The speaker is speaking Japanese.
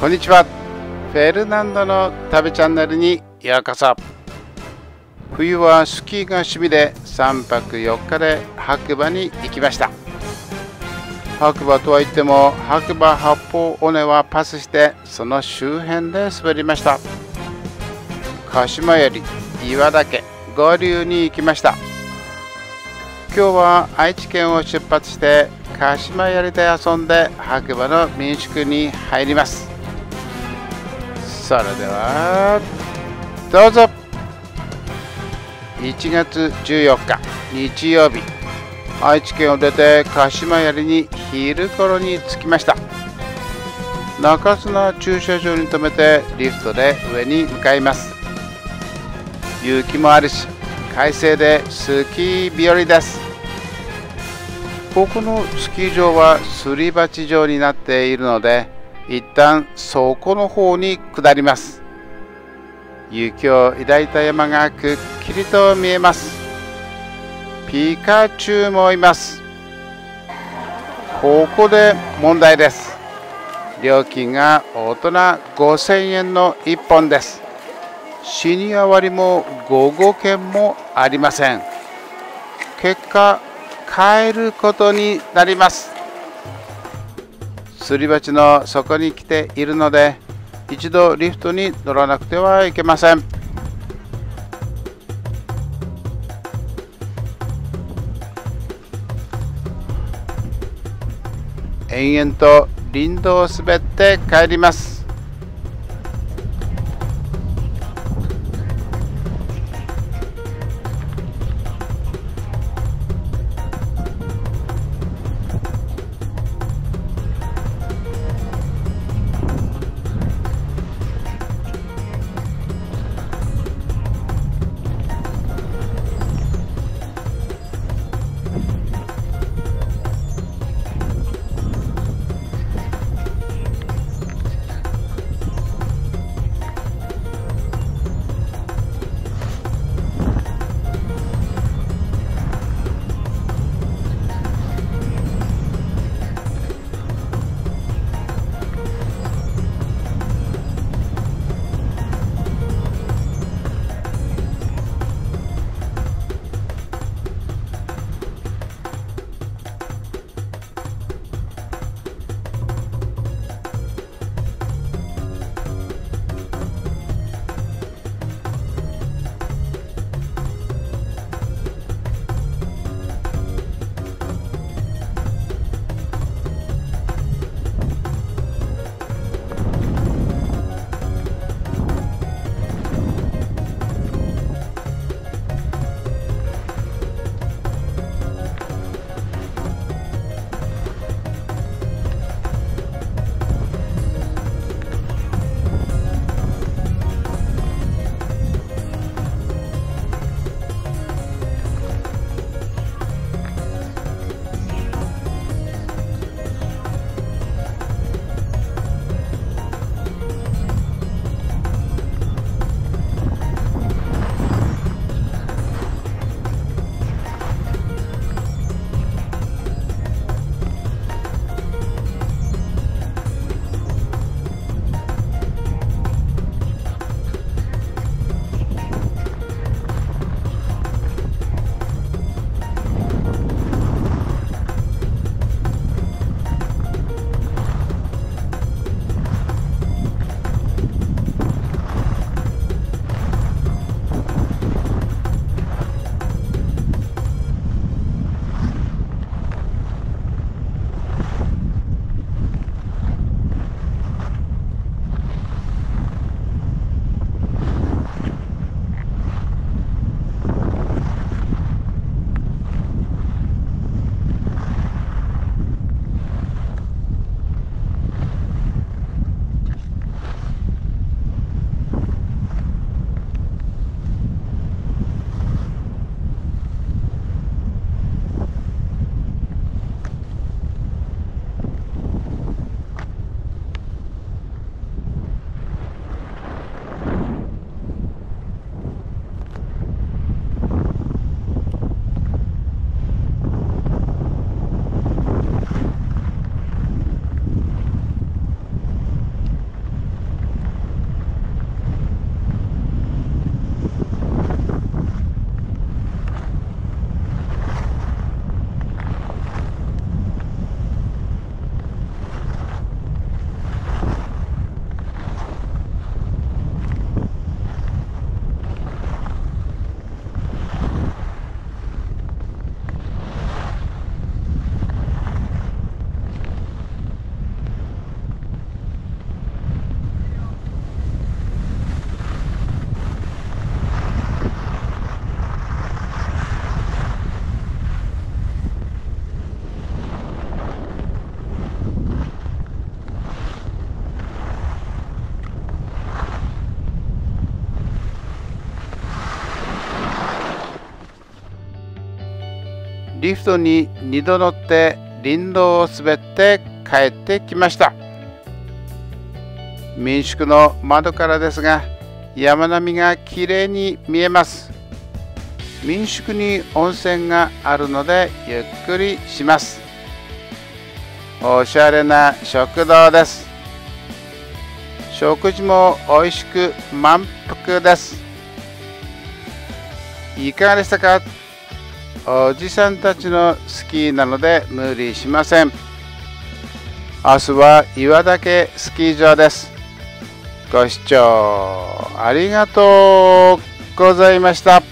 こんにちは。フェルナンドの旅チャンネルにようこそ。冬はスキーが趣味で3泊4日で白馬に行きました。白馬とは言っても白馬八方尾根はパスしてその周辺で滑りました。鹿島より岩岳合流に行きました。今日は愛知県を出発して鹿島槍で遊んで白馬の民宿に入ります。それではどうぞ。1月14日日曜日。愛知県を出て鹿島槍に昼頃に着きました。中砂駐車場に停めてリフトで上に向かいます。雪もあるし快晴でスキー日和です。ここのスキー場はすり鉢状になっているので一旦そこの方に下ります。雪を抱いた山がくっきりと見えます。ピカチュウもいます。ここで問題です。料金が大人5000円の1本です。シニア割も午後券もありません。結果帰ることになります。すり鉢の底に来ているので一度リフトに乗らなくてはいけません。延々と林道を滑って帰ります。リフトに2度乗って林道を滑って帰ってきました。民宿の窓からですが山並みがきれいに見えます。民宿に温泉があるのでゆっくりします。おしゃれな食堂です。食事も美味しく満腹です。いかがでしたか？おじさんたちのスキーなので無理しません。明日は岩岳スキー場です。ご視聴ありがとうございました。